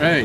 哎，